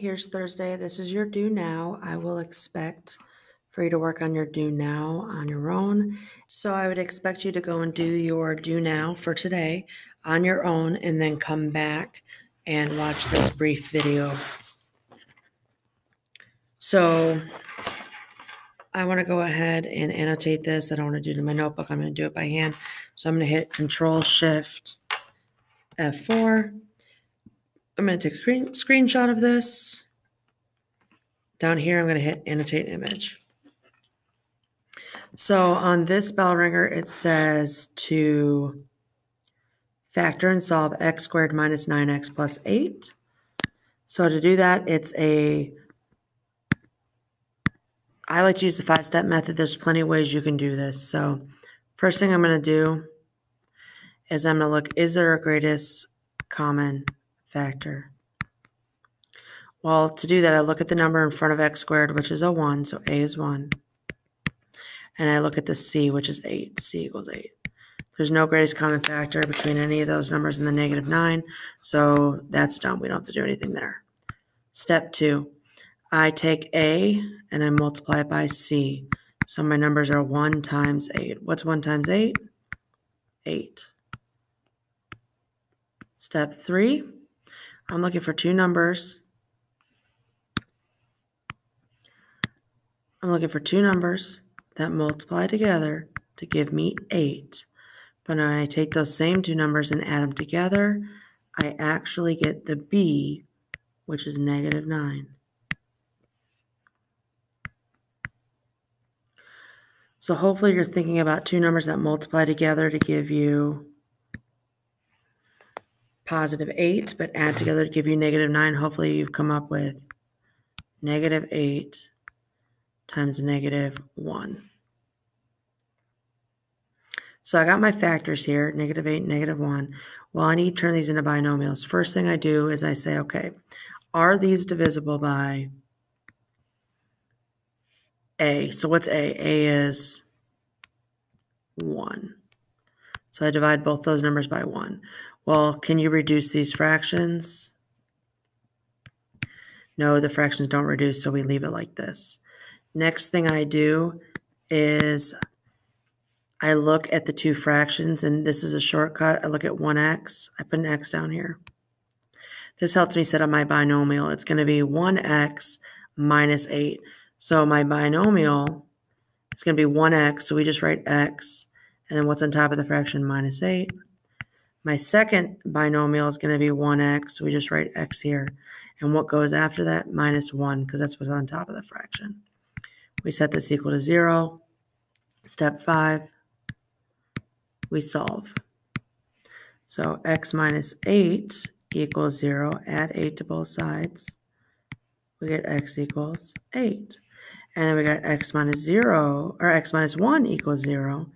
Here's Thursday. This is your do now. I will expect for you to work on your do now on your own. So I would expect you to go and do your do now for today on your own and then come back and watch this brief video. So I want to go ahead and annotate this. I don't want to do it in my notebook. I'm going to do it by hand. So I'm going to hit Control Shift F4. I'm going to take a screen, screenshot of this. Down here, I'm going to hit Annotate Image. So on this bell ringer, it says to factor and solve x squared minus 9x plus 8. So to do that, it's a, I like to use the five-step method. There's plenty of ways you can do this. So first thing I'm going to do is I'm going to look, is there a greatest common factor? Well, to do that, I look at the number in front of x squared, which is a 1, so a is 1 and I look at the C, which is 8. C equals 8. There's no greatest common factor between any of those numbers and the negative 9, so that's done. We don't have to do anything there. Step 2. I take A and I multiply it by C. So my numbers are 1 times 8. What's 1 times 8? 8. Step 3. I'm looking for two numbers. I'm looking for two numbers that multiply together to give me 8. But when I take those same two numbers and add them together, I actually get the B, which is negative 9. So hopefully you're thinking about two numbers that multiply together to give you positive 8, but add mm-hmm. together to give you negative 9. Hopefully you've come up with negative 8 times negative 1. So I got my factors here, negative 8, negative 1. Well, I need to turn these into binomials. First thing I do is I say, okay, are these divisible by a? So what's a? a is 1. So I divide both those numbers by 1. Well, can you reduce these fractions? No, the fractions don't reduce, so we leave it like this. Next thing I do is I look at the two fractions, and this is a shortcut. I look at 1x. I put an x down here. This helps me set up my binomial. It's going to be 1x minus 8. So my binomial is going to be 1x, so we just write x, and then what's on top of the fraction? Minus 8. My second binomial is going to be 1x, so we just write x here. And what goes after that? Minus 1, because that's what's on top of the fraction. We set this equal to 0. Step 5, we solve. So x minus 8 equals 0. Add 8 to both sides. We get x equals 8. And then we got x minus 0, or x minus 1 equals 0.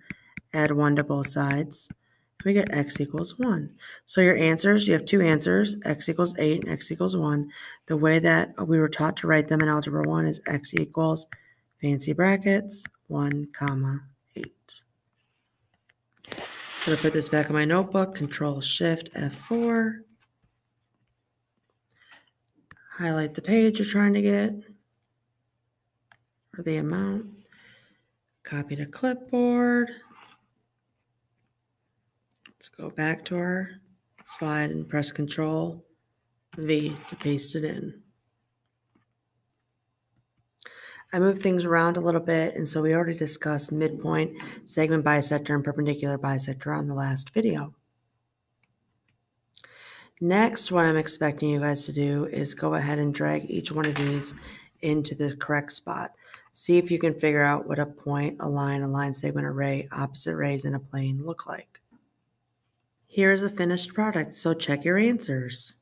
Add 1 to both sides. We get x equals 1. So your answers, you have two answers, x equals 8 and x equals 1. The way that we were taught to write them in Algebra 1 is x equals fancy brackets, 1 comma 8. So I put this back in my notebook, Control Shift F4. Highlight the page you're trying to get or the amount. Copy to clipboard. Go back to our slide and press Control V to paste it in. I moved things around a little bit, and so we already discussed midpoint, segment bisector, and perpendicular bisector on the last video. Next, what I'm expecting you guys to do is go ahead and drag each one of these into the correct spot. See if you can figure out what a point, a line, a line segment, a ray, opposite rays, and a plane look like. Here is a finished product, so check your answers.